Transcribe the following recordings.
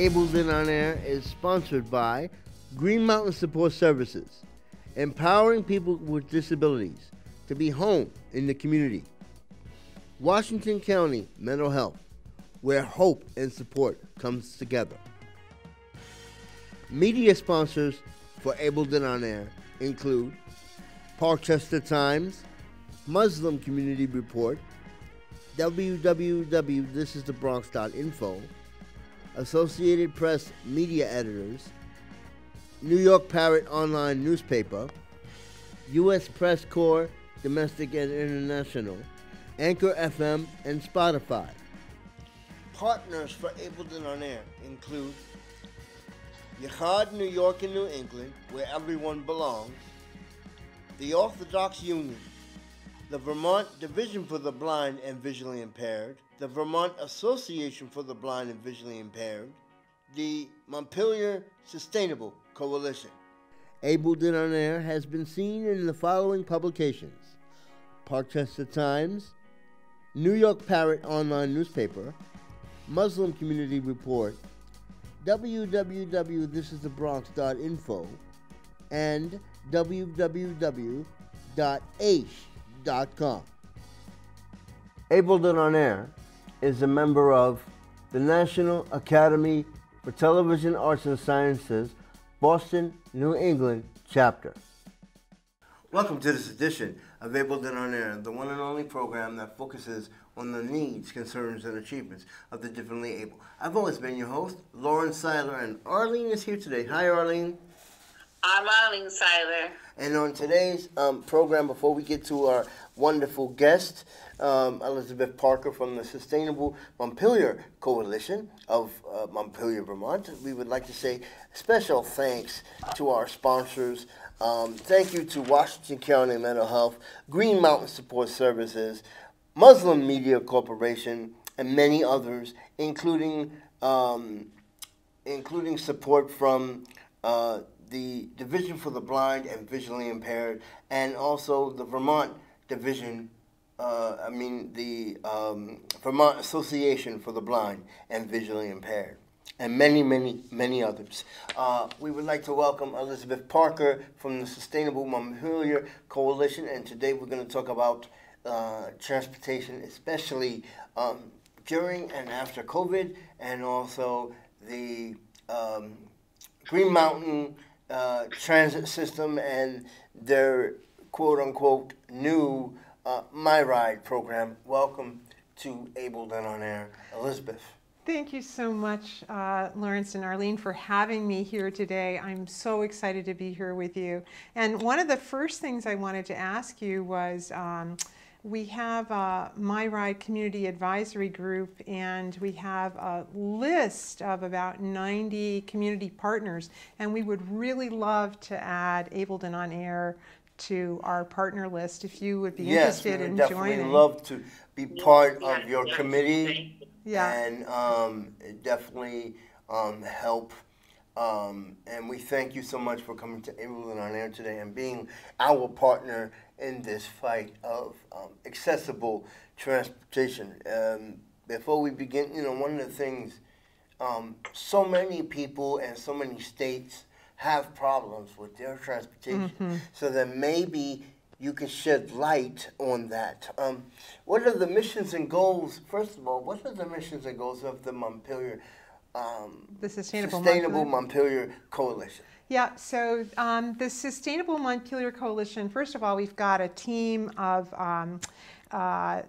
Abled and on Air is sponsored by Green Mountain Support Services, empowering people with disabilities to be home in the community. Washington County Mental Health, where hope and support comes together. Media sponsors for Ableton on Air include Parkchester Times, Muslim Community Report, www.thisisthebronx.info, Associated Press Media Editors, New York Parrot Online Newspaper, U.S. Press Corps Domestic and International, Anchor FM, and Spotify. Partners for Abled and on Air include Yachad, New York and New England, where everyone belongs, the Orthodox Union, the Vermont Division for the Blind and Visually Impaired, the Vermont Association for the Blind and Visually Impaired, the Montpelier Sustainable Coalition. Abled and on Air has been seen in the following publications Parkchester Times, New York Parrot Online Newspaper, Muslim Community Report, www.thisisthebronx.info, and www.aish.com. Abled and on Air is a member of the National Academy for Television Arts and Sciences, Boston, New England chapter. Welcome to this edition of Abled and on Air, the one and only program that focuses on the needs, concerns, and achievements of the differently able. I've always been your host, Lawrence Seiler, and Arlene is here today. Hi, Arlene. I'm Arlene Seiler. And on today's um, program, before we get to our wonderful guest, um, Elizabeth Parker from the Sustainable Montpelier Coalition of uh, Montpelier, Vermont, we would like to say special thanks to our sponsors. Um, thank you to Washington County Mental Health, Green Mountain Support Services, Muslim Media Corporation, and many others, including um, including support from uh, the Division for the Blind and Visually Impaired, and also the Vermont Division, uh, I mean the um, Vermont Association for the Blind and Visually Impaired, and many, many, many others. Uh, we would like to welcome Elizabeth Parker from the Sustainable Montpelier Coalition, and today we're going to talk about uh, transportation, especially um, during and after COVID, and also the um, Green Mountain uh, transit system and their quote unquote new uh, My Ride program. Welcome to Abled and on Air, Elizabeth. Thank you so much, uh, Lawrence and Arlene, for having me here today. I'm so excited to be here with you. And one of the first things I wanted to ask you was um, we have a My Ride Community Advisory Group, and we have a list of about 90 community partners, and we would really love to add Abled and on Air to our partner list if you would be interested in joining, yes, interested in definitely joining. love to be part Yeah, of your committee Yeah. and um, definitely um, help. Um, and we thank you so much for coming to Abled and on Air today and being our partner in this fight of um, accessible transportation. Um, before we begin, you know, one of the things, um, so many people and so many states have problems with their transportation. So that maybe you can shed light on that. Um, what are the missions and goals? First of all, what are the missions and goals of the Montpelier um, The Sustainable Sustainable Montpelier? Montpelier Coalition? Yeah, so um, the Sustainable Montpelier Coalition, first of all, we've got a team of um, uh,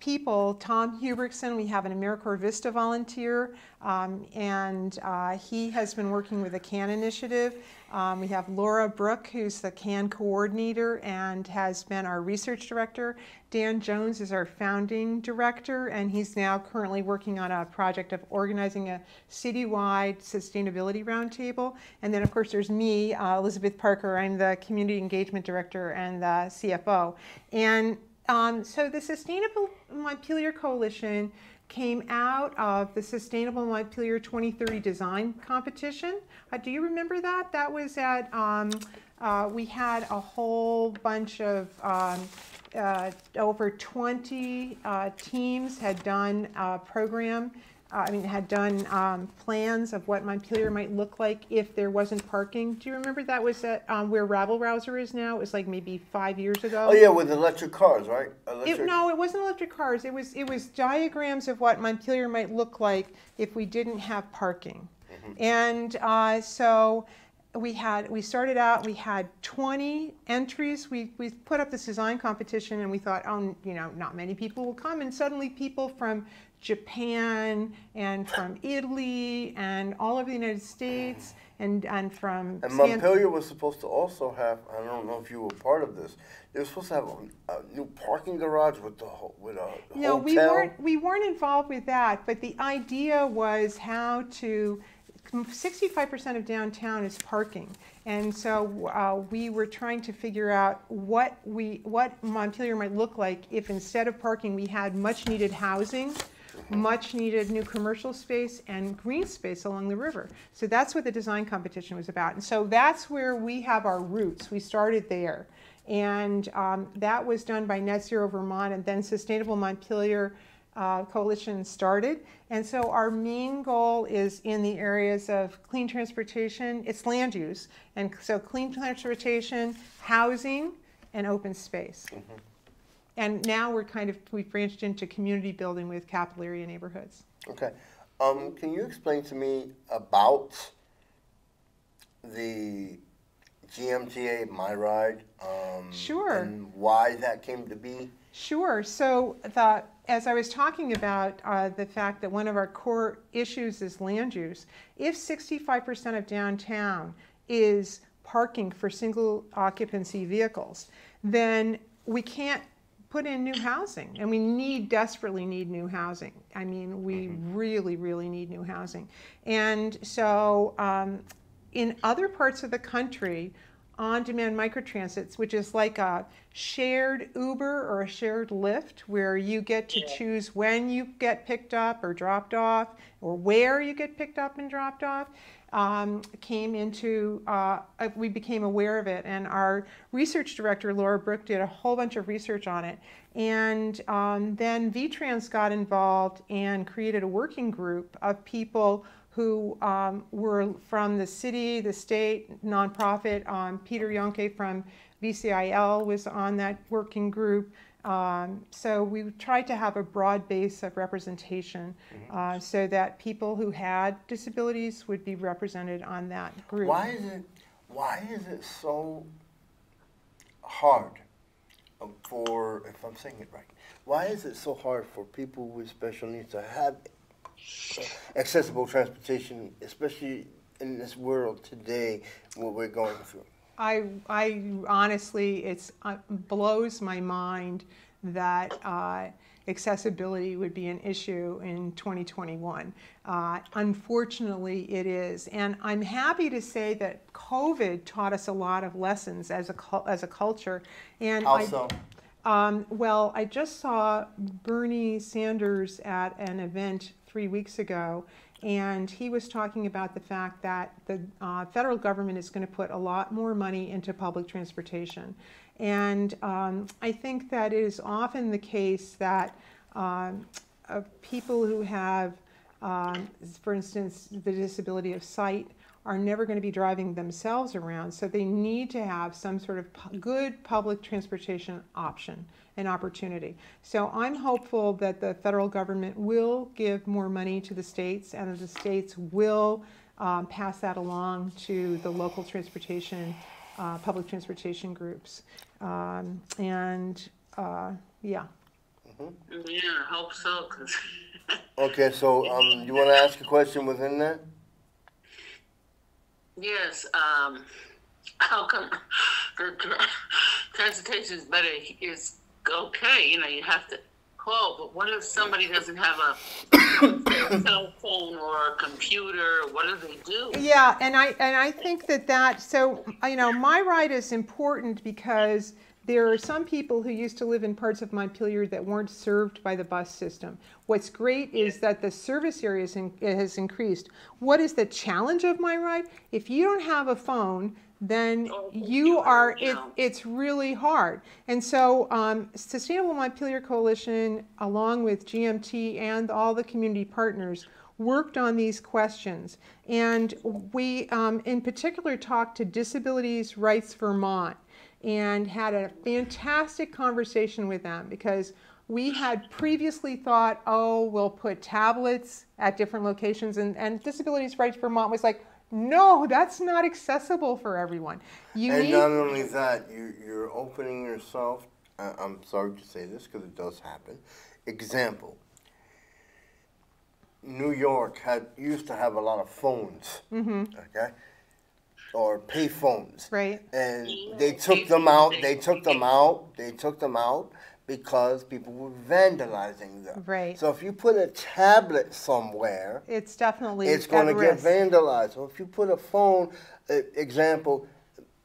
people. Tom Hubertson, we have an AmeriCorps Vista volunteer, um, and uh, he has been working with the CAN initiative. Um, we have Laura Brook, who's the CAN coordinator and has been our research director. Dan Jones is our founding director, and he's now currently working on a project of organizing a citywide sustainability roundtable. And then, of course, there's me, uh, Elizabeth Parker. I'm the community engagement director and the CFO. And um, so the Sustainable Montpelier Coalition came out of the Sustainable Montpelier 2030 Design Competition. Uh, do you remember that? That was at, um, uh, we had a whole bunch of, um, uh, over 20 uh, teams had done a program I mean, had done um, plans of what Montpelier might look like if there wasn't parking. Do you remember that was at um, where Rabble Rouser is now? It was like maybe five years ago. Oh yeah, with electric cars, right? Electric. It, no, it wasn't electric cars. It was it was diagrams of what Montpelier might look like if we didn't have parking, and uh, so we had we started out. We had 20 entries. We we put up this design competition, and we thought, oh, you know, not many people will come, and suddenly people from Japan and from Italy and all over the United States and and from And Montpelier was supposed to also have. I don't know if you were part of this. They were supposed to have a, a new parking garage with the with a No, hotel. we weren't, we weren't involved with that, but the idea was how to, sixty-five percent of downtown is parking. And so, uh, we were trying to figure out what we, what Montpelier might look like if instead of parking, we had much-needed housing, much-needed new commercial space and green space along the river. So that's what the design competition was about. And so that's where we have our roots. We started there. And um, that was done by Net Zero Vermont, and then Sustainable Montpelier uh, Coalition started. And so our main goal is in the areas of clean transportation, it's land use. And so clean transportation, housing, and open space. And now we're kind of, we've branched into community building with capital area neighborhoods. Okay. Um, can you explain to me about the GMTA My Ride? Um, Sure. And why that came to be? Sure. So the, as I was talking about uh, the fact that one of our core issues is land use, if 65% of downtown is parking for single occupancy vehicles, then we can't put in new housing, and we need desperately need new housing. I mean, we really, really need new housing, and so um, in other parts of the country, on-demand microtransits, which is like a shared Uber or a shared Lyft, where you get to choose when you get picked up or dropped off, or where you get picked up and dropped off, um, came into, uh, uh, we became aware of it, and our research director, Laura Brook, did a whole bunch of research on it. And um, then VTrans got involved and created a working group of people who um, were from the city, the state, nonprofit. Um, Peter Yonke from VCIL was on that working group. Um, so we tried to have a broad base of representation uh, so that people who had disabilities would be represented on that group. Why is it? Why is it so hard uh, for? If I'm saying it right, why is it so hard for people with special needs to have accessible transportation, especially in this world today, what we're going through? I, I honestly, it uh, blows my mind that uh, accessibility would be an issue in 2021. Uh, unfortunately, it is, and I'm happy to say that COVID taught us a lot of lessons as a as a culture. And I, um, well, I just saw Bernie Sanders at an event three weeks ago, and he was talking about the fact that the uh, federal government is going to put a lot more money into public transportation. And um, I think that it is often the case that uh, people who have, um, for instance, the disability of sight, are never going to be driving themselves around, so they need to have some sort of pu- good public transportation option and opportunity. So I'm hopeful that the federal government will give more money to the states and that the states will um, pass that along to the local transportation, uh, public transportation groups. Um, and uh, yeah. Yeah, I hope so. 'cause Okay, so um, you want to ask a question within that? yes, um, how come the transportation is better? It's okay, you know, you have to call, but what if somebody doesn't have a cell phone or a computer? What do they do? Yeah, and I and I think that that so you know my ride is important because there are some people who used to live in parts of Montpelier that weren't served by the bus system. What's great is that the service area has increased. What is the challenge of my ride? If you don't have a phone, then Oh, you are it, it's really hard. And so, um, Sustainable Montpelier Coalition, along with GMT and all the community partners, worked on these questions. And we, um, in particular, talked to Disabilities Rights Vermont and had a fantastic conversation with them because we had previously thought, oh, we'll put tablets at different locations, and, and Disabilities Rights Vermont was like, no, that's not accessible for everyone. You and need- not only that, you, you're opening yourself. I'm sorry to say this because it does happen. Example: New York had used to have a lot of phones. Mm-hmm. Okay. Or pay phones. Right. And they took them out. They took them out. They took them out because people were vandalizing them. Right. So if you put a tablet somewhere, it's definitely it's going to get vandalized. So if you put a phone, uh, example,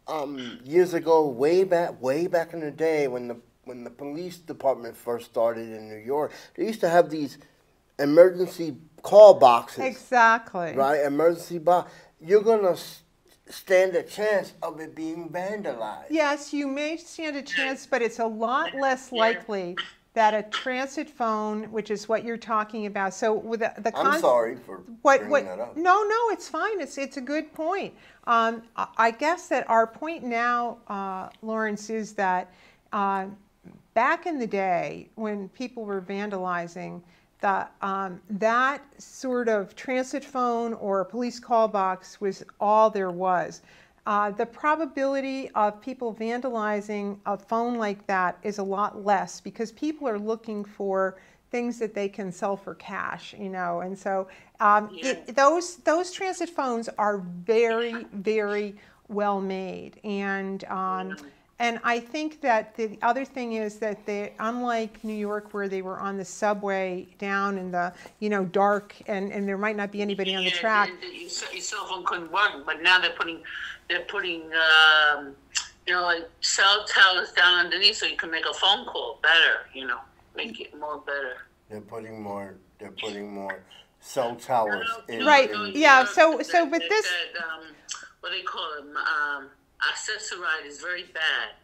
um, years ago, way back, way back in the day when the when the police department first started in New York, they used to have these emergency call boxes. Exactly. Right, emergency box. You're gonna stand a chance of it being vandalized. Yes, you may stand a chance, but it's a lot less likely that a transit phone, which is what you're talking about. So with the, the I'm sorry for what, what, that up. No, no, it's fine. It's it's a good point. Um, I guess that our point now, uh, Lawrence, is that uh, back in the day when people were vandalizing, the, um, that sort of transit phone or police call box was all there was. Uh, the probability of people vandalizing a phone like that is a lot less because people are looking for things that they can sell for cash, you know, and so um, yeah. it, those those transit phones are very very well made, and um, and I think that the other thing is that they, unlike New York, where they were on the subway down in the, you know, dark, and, and there might not be anybody on the track. Your cell phone couldn't work, but now they're putting, they're putting, um, you know, like cell towers down underneath, so you can make a phone call better. You know, make it more better. They're putting more. They're putting more cell towers. No, in, right. In, yeah. So, so, but this. That, um, what do they call them? Um, Access-a-Ride is very bad.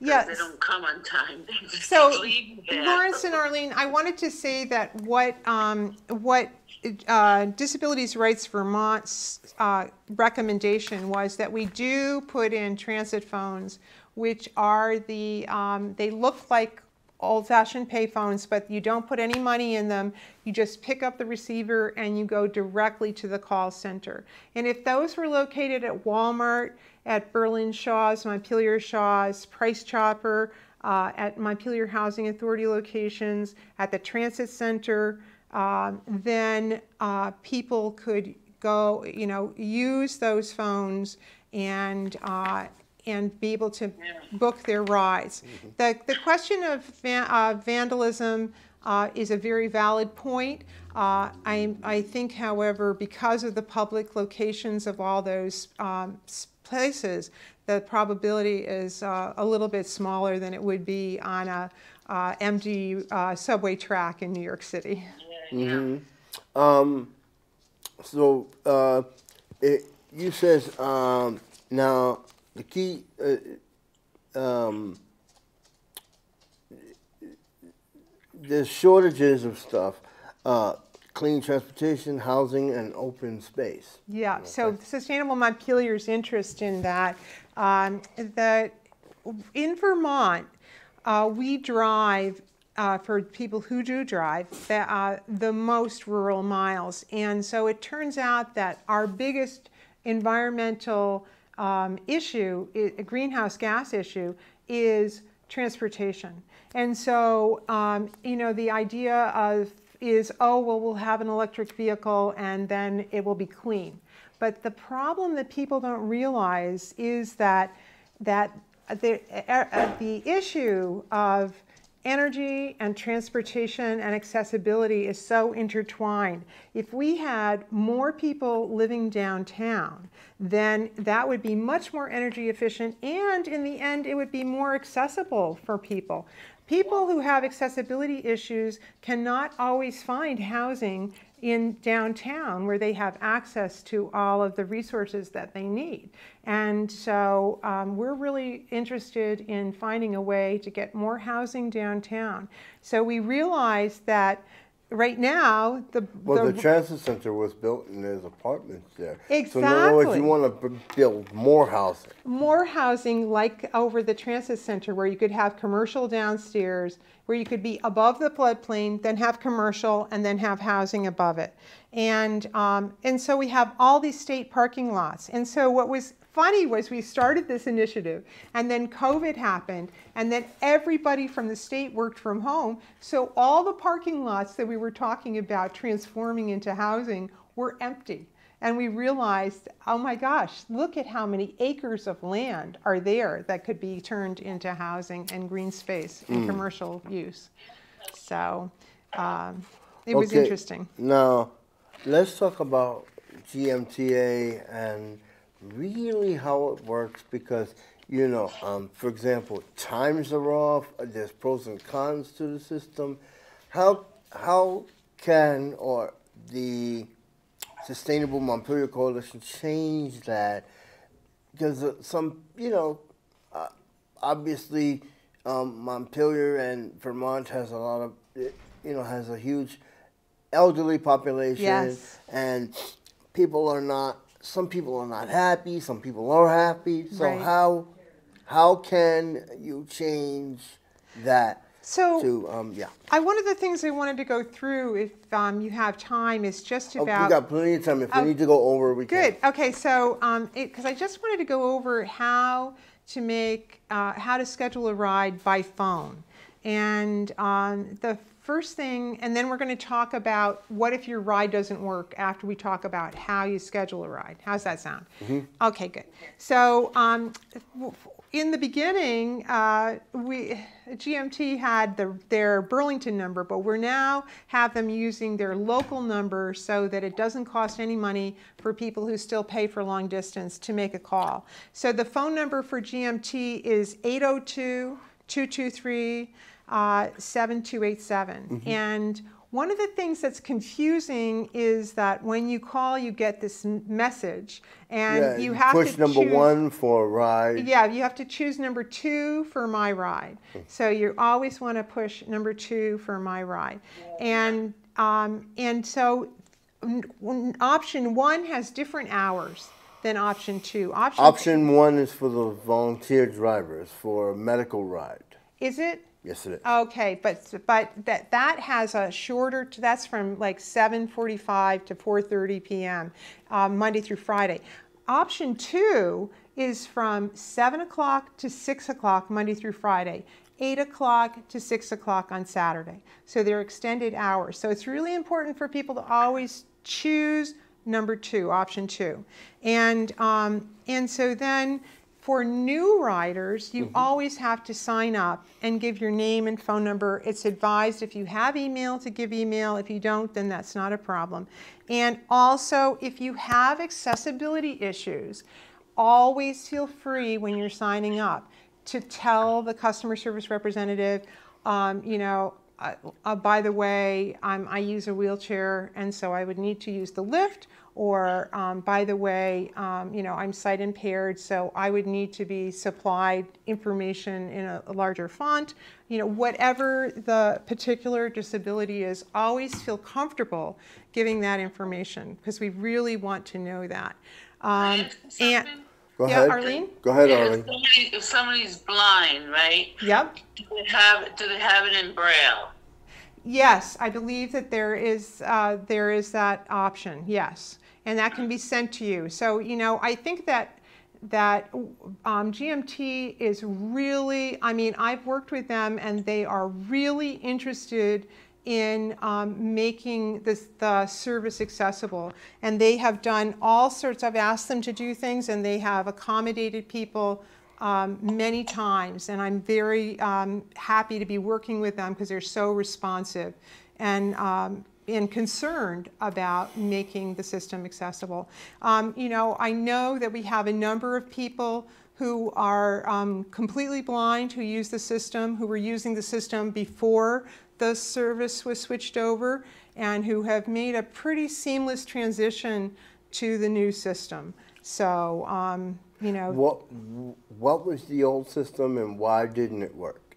Yes. They don't come on time. So, Lawrence and Arlene, I wanted to say that what um, what uh, Disabilities Rights Vermont's uh, recommendation was that we do put in transit phones, which are the um, they look like old-fashioned payphones, but you don't put any money in them. You just pick up the receiver and you go directly to the call center. And if those were located at Walmart, at Berlin Shaw's, Montpelier Shaw's, Price Chopper, uh, at Montpelier Housing Authority locations, at the Transit Center, uh, then uh, people could go, you know, use those phones and uh, and be able to book their rides. Mm-hmm. The, the question of van, uh, vandalism uh, is a very valid point. Uh, I, I think, however, because of the public locations of all those um, places, the probability is uh, a little bit smaller than it would be on a uh, empty uh, subway track in New York City. Mm-hmm. Um, so uh, it, you says um, now the key. Uh, um, there's shortages of stuff. Uh, clean transportation, housing, and open space. Yeah, okay. so Sustainable Montpelier's interest in that, um, that in Vermont, uh, we drive, uh, for people who do drive, the, uh, the most rural miles. And so it turns out that our biggest environmental um, issue, a greenhouse gas issue, is transportation. And so, um, you know, the idea of is, oh, well, we'll have an electric vehicle and then it will be clean. But the problem that people don't realize is that, that the, uh, the issue of energy and transportation and accessibility is so intertwined. If we had more people living downtown, then that would be much more energy efficient and in the end it would be more accessible for people. People who have accessibility issues cannot always find housing in downtown where they have access to all of the resources that they need. And so um, we're really interested in finding a way to get more housing downtown. So we realized that right now, the, Well, the the, transit center was built and there's apartments there. Exactly. So in other words, you want to build more housing. more housing like over the transit center where you could have commercial downstairs, where you could be above the floodplain, then have commercial, and then have housing above it. And, um, and so we have all these state parking lots. And so what was funny was we started this initiative and then COVID happened and then everybody from the state worked from home. So all the parking lots that we were talking about transforming into housing were empty. And we realized, oh my gosh, look at how many acres of land are there that could be turned into housing and green space and commercial use. So um, it was interesting. Now, let's talk about GMTA and really how it works because, you know, um, for example, times are off, there's pros and cons to the system. How, how can or the Sustainable Montpelier Coalition change that? Because some, you know, uh, obviously um, Montpelier and Vermont has a lot of, you know, has a huge elderly population, Yes. and people are not. Some people are not happy. Some people are happy. So Right. how how can you change that So to um, yeah? I, one of the things I wanted to go through, if um, you have time, is just Oh, about we got plenty of time. If Oh, we need to go over, we can. Good. can. Okay. So, um, because I just wanted to go over how to make, uh, how to schedule a ride by phone, and um, the first thing, and then we're going to talk about what if your ride doesn't work after we talk about how you schedule a ride. How's that sound? Okay. Good. So, um, in the beginning, uh, we GMT had the, their Burlington number, but we're now have them using their local number so that it doesn't cost any money for people who still pay for long distance to make a call. So the phone number for GMT is 802 223 uh, 7287. And one of the things that's confusing is that when you call, you get this message, and yeah, you have push to number choose- one for a ride. yeah, you have to choose number two for my ride. So you always want to push number two for my ride. And, um, and so option one has different hours than option two. Option, Option one is for the volunteer drivers for a medical ride. is it? Yes, it is. Okay, but but that that has a shorter. That's from like 7:45 to 4:30 p.m. Uh, Monday through Friday. Option two is from 7 o'clock to 6 o'clock Monday through Friday. 8 o'clock to 6 o'clock on Saturday. So they're extended hours. So it's really important for people to always choose number two, option two. And, um, and so then for new riders, you always have to sign up and give your name and phone number. It's advised if you have email to give email. If you don't, then that's not a problem. And also, if you have accessibility issues, always feel free when you're signing up to tell the customer service representative, um, you know, uh, uh, by the way, I'm, I use a wheelchair, and so I would need to use the lift. Or, um, by the way, um, you know, I'm sight impaired, so I would need to be supplied information in a, a larger font. You know, whatever the particular disability is, always feel comfortable giving that information because we really want to know that. Um, and Go yeah, ahead. Arlene. Go ahead, Yeah, if, Arlene. somebody, if somebody's blind, right? Yep. Do they have do they have it in braille? Yes, I believe that there is, uh, there is that option, yes. And that can be sent to you. So, you know, I think that, that um, GMT is really, I mean, I've worked with them and they are really interested in um, making this, the service accessible. And they have done all sorts, I've asked them to do things and they have accommodated people um, many times, and I'm very um, happy to be working with them because they're so responsive and um, and concerned about making the system accessible. Um, you know, I know that we have a number of people who are um, completely blind who use the system, who were using the system before the service was switched over, and who have made a pretty seamless transition to the new system. So, um, you know, What what was the old system and why didn't it work?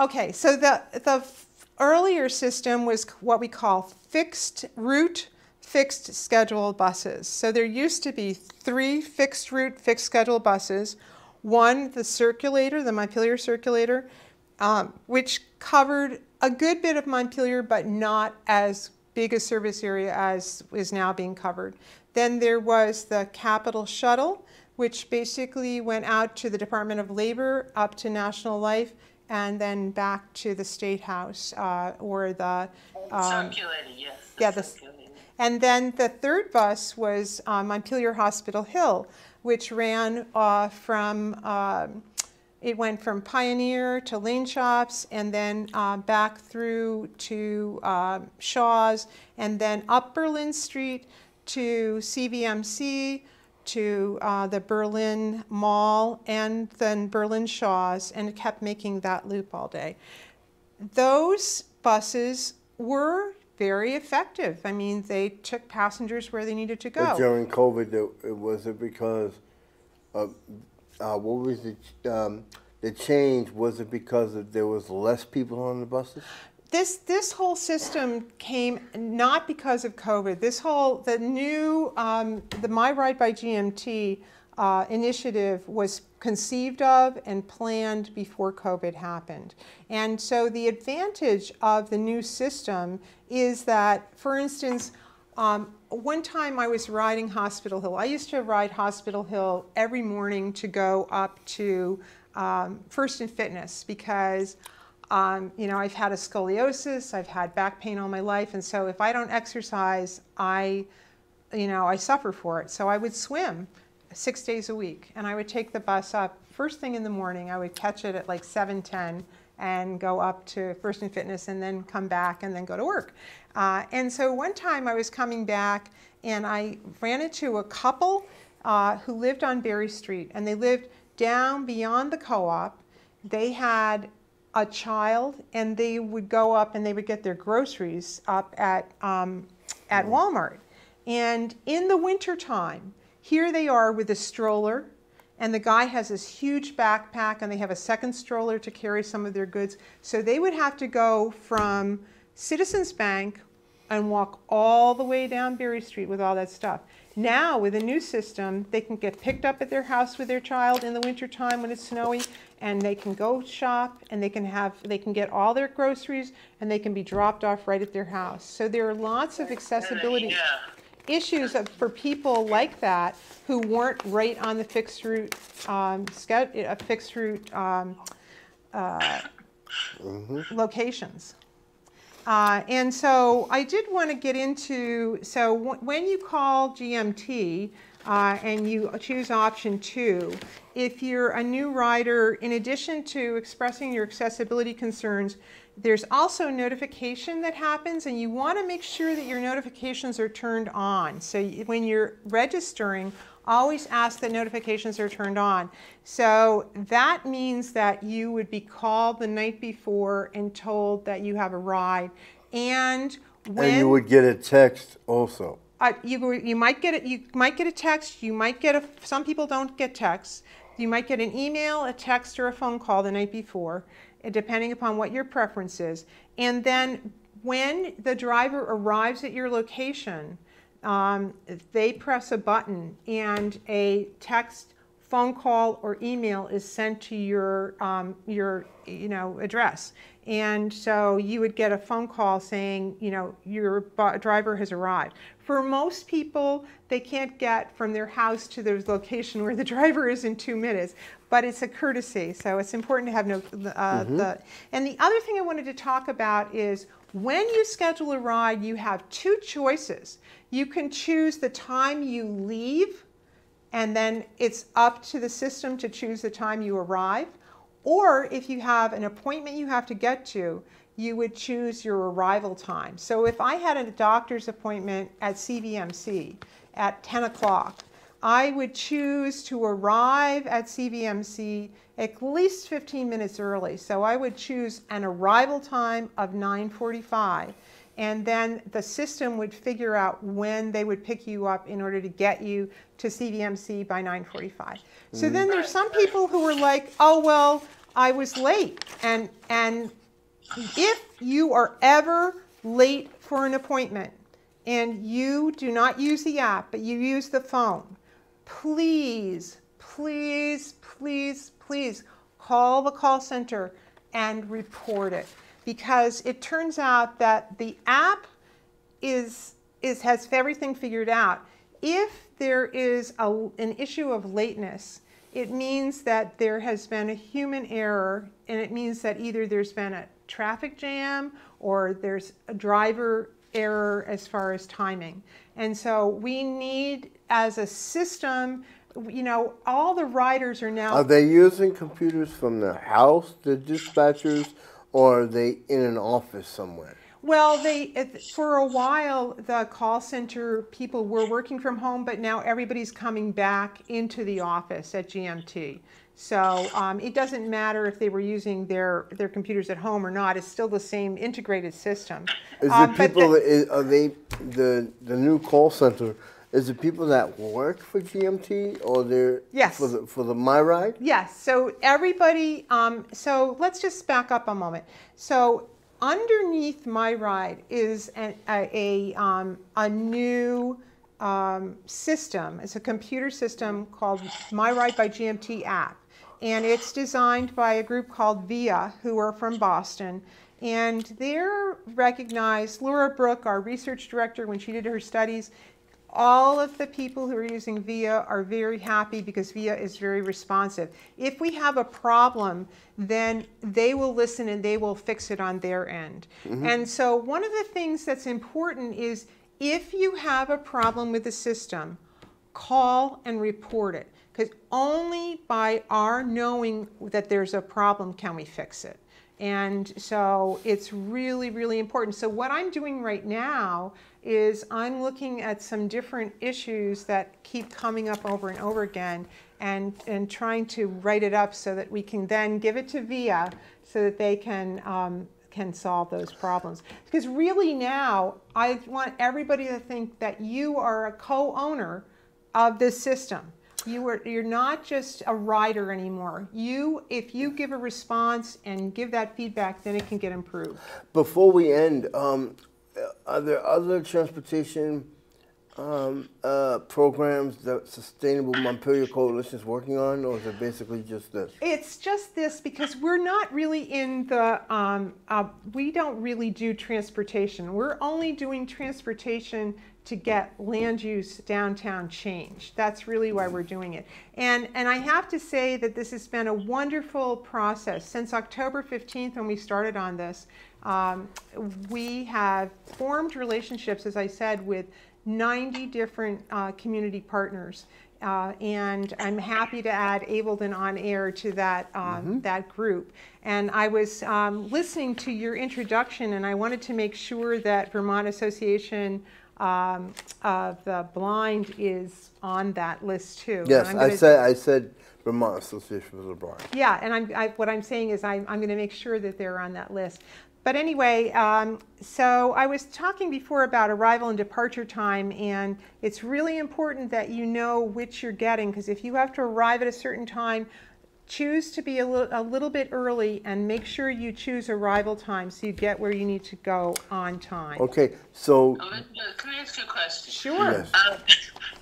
Okay, so the the f- earlier system was what we call fixed route, fixed schedule buses. So there used to be three fixed route, fixed schedule buses. One, the circulator, the Montpelier circulator, um, which covered a good bit of Montpelier, but not as big a service area as is now being covered. Then there was the Capital Shuttle, which basically went out to the Department of Labor, up to National Life, and then back to the State House uh, or the. Um, circulating, yes. The yeah, the, and then the third bus was um, Montpelier Hospital Hill, which ran uh, from. Um, it went from Pioneer to Lane Shops and then uh, back through to uh, Shaw's and then up Berlin Street to CVMC to uh, the Berlin Mall and then Berlin Shaw's and it kept making that loop all day. Those buses were very effective. I mean, they took passengers where they needed to go. But during COVID, it, was it because of uh, what was the um, the change? Was it because of, there was less people on the buses? This this whole system came not because of COVID. This whole the new um, the My Ride by GMT uh, initiative was conceived of and planned before COVID happened. And so the advantage of the new system is that, for instance, um, one time I was riding Hospital Hill. I used to ride Hospital Hill every morning to go up to um, First and Fitness because um, you know I've had a scoliosis, I've had back pain all my life, and so if I don't exercise, I you know I suffer for it. So I would swim six days a week, and I would take the bus up first thing in the morning. I would catch it at like 7:10 and go up to First and Fitness, and then come back and then go to work. Uh, and so one time I was coming back, and I ran into a couple uh, who lived on Barre Street, and they lived down beyond the co-op. They had a child, and they would go up and they would get their groceries up at um, at Walmart. And in the wintertime, here they are with a stroller, and the guy has this huge backpack, and they have a second stroller to carry some of their goods. So they would have to go from Citizens Bank and walk all the way down Barre Street with all that stuff. Now, with a new system, they can get picked up at their house with their child in the wintertime when it's snowy, and they can go shop and they can have they can get all their groceries and they can be dropped off right at their house. So there are lots of accessibility. Yeah issues of, for people like that who weren't right on the fixed route um, a fixed route um, uh, mm-hmm. locations. Uh, and so I did want to get into so when you call GMT uh, and you choose option two, if you're a new rider, in addition to expressing your accessibility concerns, there's also notification that happens, and you want to make sure that your notifications are turned on. So when you're registering, always ask that notifications are turned on. So that means that you would be called the night before and told that you have a ride. And when and you would get a text also. Uh, you you might get it. You might get a text. You might get a. Some people don't get texts. You might get an email, a text, or a phone call the night before depending upon what your preference is. And then when the driver arrives at your location, um, they press a button and a text, phone call, or email is sent to your, um, your you know, address. And so you would get a phone call saying, you know, your driver has arrived. For most people, they can't get from their house to their location where the driver is in two minutes but it's a courtesy, so it's important to have no. Uh, mm-hmm. the, and the other thing I wanted to talk about is when you schedule a ride, you have two choices. You can choose the time you leave, and then it's up to the system to choose the time you arrive. Or if you have an appointment you have to get to, you would choose your arrival time. So if I had a doctor's appointment at CVMC at 10 o'clock, I would choose to arrive at CVMC at least 15 minutes early. So I would choose an arrival time of 9:45 and then the system would figure out when they would pick you up in order to get you to CVMC by 9:45. So then there's some people who were like, "Oh well, I was late." And and if you are ever late for an appointment and you do not use the app, but you use the phone, please, please, please, please call the call center and report it because it turns out that the app is, is has everything figured out. If there is a, an issue of lateness, it means that there has been a human error and it means that either there's been a traffic jam or there's a driver error as far as timing. And so we need, as a system, you know, all the riders are now. Are they using computers from the house, the dispatchers, or are they in an office somewhere? Well, they for a while the call center people were working from home, but now everybody's coming back into the office at GMT. So um, it doesn't matter if they were using their their computers at home or not. It's still the same integrated system. Is um, it people? The, is, are they the the new call center? Is it people that work for GMT or they're yes. for the for the MyRide? Yes. So everybody. Um, so let's just back up a moment. So underneath MyRide is an, a, a, um, a new um, system. It's a computer system called MyRide by GMT app. And it's designed by a group called VIA, who are from Boston. And they're recognized, Laura Brook, our research director, when she did her studies, all of the people who are using VIA are very happy because VIA is very responsive. If we have a problem, then they will listen and they will fix it on their end. Mm-hmm. And so, one of the things that's important is if you have a problem with the system, call and report it. Because only by our knowing that there's a problem can we fix it. And so it's really, really important. So, what I'm doing right now is I'm looking at some different issues that keep coming up over and over again and, and trying to write it up so that we can then give it to VIA so that they can, um, can solve those problems. Because really now, I want everybody to think that you are a co owner of this system. You are you're not just a rider anymore. You if you give a response and give that feedback, then it can get improved. Before we end, um, are there other transportation um, uh, programs that Sustainable Montpelier Coalition is working on, or is it basically just this? It's just this because we're not really in the, um, uh, we don't really do transportation. We're only doing transportation to get land use downtown changed. That's really why we're doing it. And, and I have to say that this has been a wonderful process. Since October 15th, when we started on this, um, we have formed relationships, as I said, with 90 different uh, community partners. Uh, and I'm happy to add Abled and on air to that um, mm-hmm. that group. And I was um, listening to your introduction, and I wanted to make sure that Vermont Association um, of the Blind is on that list too. Yes, I said I said Vermont Association of the Blind. Yeah, and I'm, I, what I'm saying is I, I'm going to make sure that they're on that list. But anyway, um, so I was talking before about arrival and departure time, and it's really important that you know which you're getting because if you have to arrive at a certain time, choose to be a little, a little bit early and make sure you choose arrival time so you get where you need to go on time. Okay, so. Oh, can I ask you a question? Sure. Yes. Uh,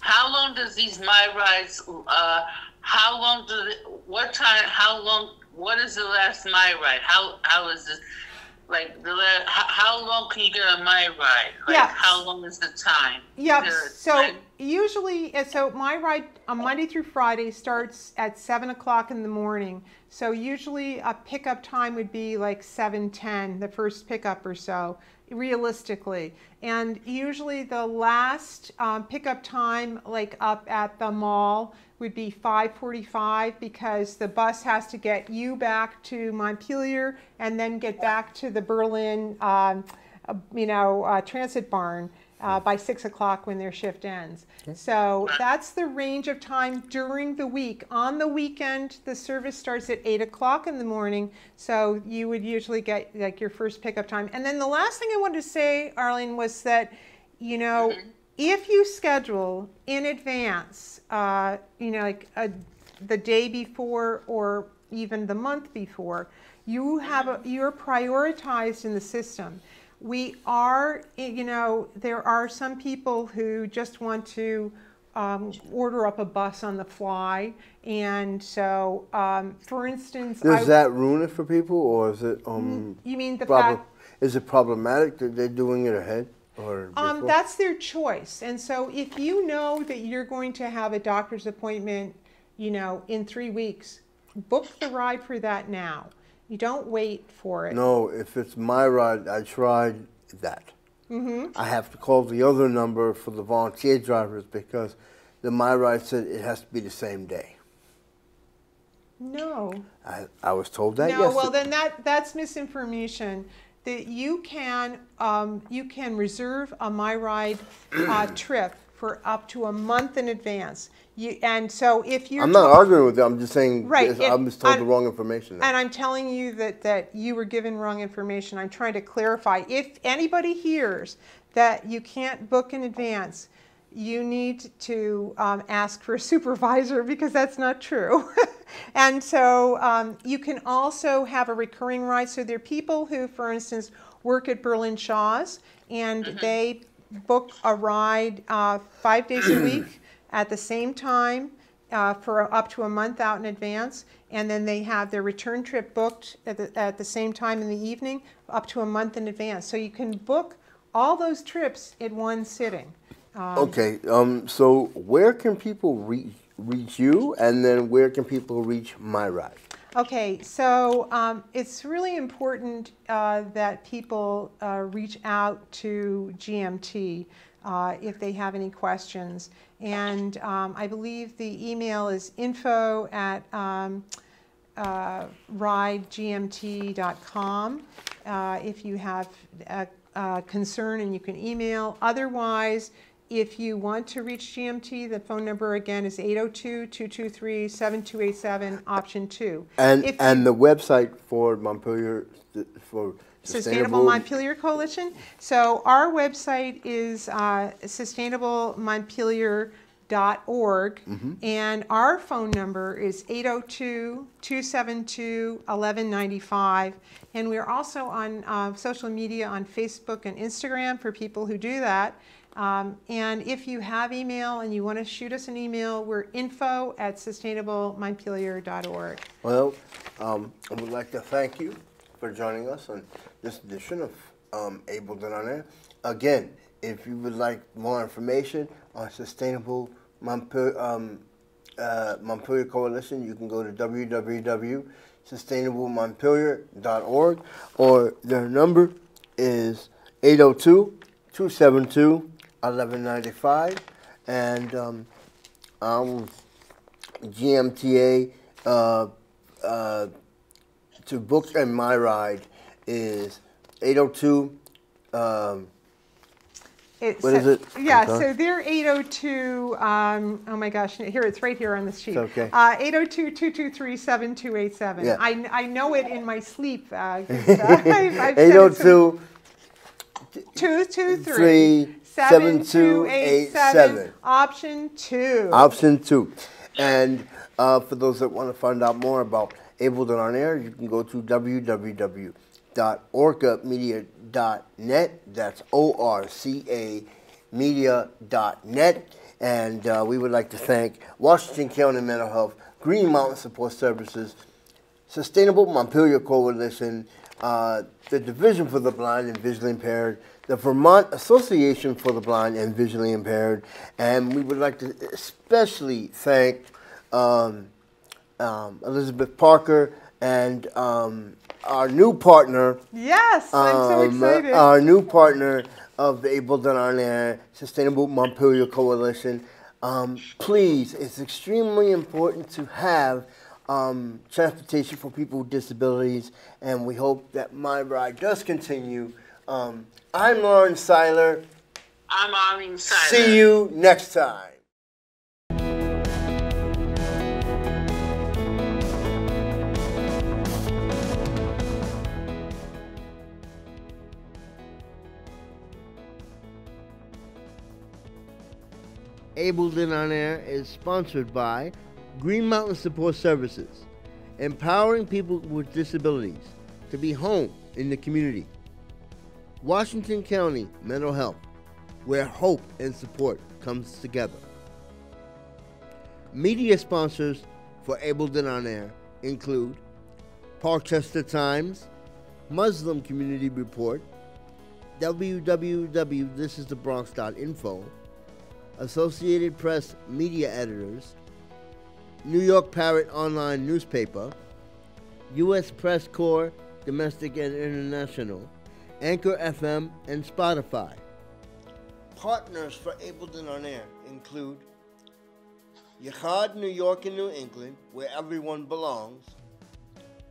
how long does these my rides? Uh, how long do? They, what time? How long? What is the last my ride? How how is this? Like the how, long can you get on my ride? Like yeah. how long is the time? Yeah. So like, usually, uh, so my ride on Monday through Friday starts at seven o'clock in the morning. So usually a pickup time would be like seven ten, the first pickup or so, realistically. And usually the last um, pickup time, like up at the mall, would be 5:45 because the bus has to get you back to Montpelier and then get back to the Berlin, um, uh, you know, uh, transit barn. Uh, by six o'clock when their shift ends. Okay. So that's the range of time during the week. On the weekend, the service starts at eight o'clock in the morning. So you would usually get like your first pickup time. And then the last thing I wanted to say, Arlene, was that, you know, mm-hmm if you schedule in advance, uh, you know, like a, the day before or even the month before, You have a, you're prioritized in the system. We are, you know, there are some people who just want to um, order up a bus on the fly, and so, um, for instance, Does I- that ruin it for people, or is it um? you mean the fact Is it problematic that they're doing it ahead or? Um, that's their choice. And so if you know that you're going to have a doctor's appointment, you know, in three weeks, book the ride for that now. You don't wait for it. No, if it's my ride, I tried that. Mm-hmm. I have to call the other number for the volunteer drivers because the my ride said it has to be the same day. No. I, I was told that No, yesterday. well then that, that's misinformation. That you can, um, you can reserve a MyRide uh, trip for up to a month in advance. You, and so if you're. I'm not arguing with you. I'm just saying Right, this- it- I was told the I'm- wrong information. And I'm telling you that, that you were given wrong information. I'm trying to clarify. If anybody hears that you can't book in advance, you need to um, ask for a supervisor because that's not true. and so um, you can also have a recurring ride. So there are people who, for instance, work at Berlin Shaw's and they book a ride uh, five days a week at the same time uh, for up to a month out in advance, and then they have their return trip booked at the, at the same time in the evening, up to a month in advance. So you can book all those trips in one sitting. Okay, um, so where can people reach reach you, and then where can people reach my ride? Okay, so um, it's really important uh, that people uh, reach out to GMT uh, if they have any questions. And um, I believe the email is info at um, uh, ridegmt.com uh, if you have a, a concern and you can email. Otherwise, if you want to reach GMT, the phone number again is 802-223-7287, option two. And If and you- the website for Montpelier for Sustainable Montpelier Coalition. So our website is uh, sustainablemontpelier.org, and our phone number is 802-272-1195. And we're also on uh, social media on Facebook and Instagram for people who do that. Um, and if you have email and you want to shoot us an email, we're info at sustainablemontpelier.org. Well, um, I would like to thank you for joining us on this edition of um, Abled and On Air. Again, if you would like more information on Sustainable Montpelier, um, uh, Montpelier Coalition, you can go to www.sustainablemontpelier.org or their number is 802-272-1195 and um, um, GMTA uh, uh, to book and my ride is 802 um, It's, What is it? Yeah, so they're 802, um, oh my gosh, here, it's right here on the sheet. It's okay. Uh, 802-223-7287. Yeah. I, I know it in my sleep. Uh, uh, I've, I've said it so 802 223 three, seven, two, eight, 7287, option two. option two. And uh, for those that want to find out more about Abled and On Air, you can go to www.orcamedia.net. That's O-R-C-A media.net. And uh, we would like to thank Washington County Mental Health, Green Mountain Support Services, Sustainable Montpelier Coalition, uh, the Division for the Blind and Visually Impaired, the Vermont Association for the Blind and Visually Impaired, and we would like to especially thank um, um, Elizabeth Parker and um, our new partner, yes, I'm so um, excited. Our new partner of the Able Air, Sustainable Montpelier Coalition. Um, please, it's extremely important to have um, transportation for people with disabilities, and we hope that my ride does continue. Um, I'm Lawrence Seiler. I'm Arlene Seiler. See you next time. Abled and on Air is sponsored by Green Mountain Support Services, empowering people with disabilities. to be home in the community. Washington County Mental Health, where hope and support comes together. Media sponsors for Abled and On Air include Parkchester Times, Muslim Community Report, www.thisisthebronx.info, Associated Press Media Editors, New York Parrot Online Newspaper, U.S. Press Corps Domestic and International, Anchor FM, and Spotify. Partners for Abled and on Air include Yachad, New York and New England, where everyone belongs,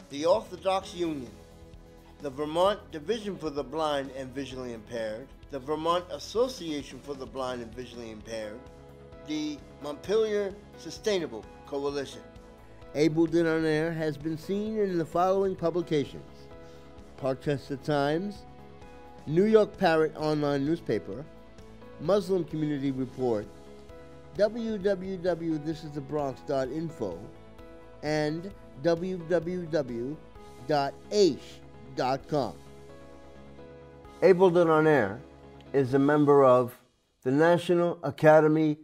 the Orthodox Union, the Vermont Division for the Blind and Visually Impaired, the Vermont Association for the Blind and Visually Impaired, the Montpelier Sustainable Coalition. Abled and on Air has been seen in the following publications Parkchester Times, New York Parrot Online Newspaper, Muslim Community Report, www.thisisthebronx.info, and www.aish.com. Abled and on Air is a member of the National Academy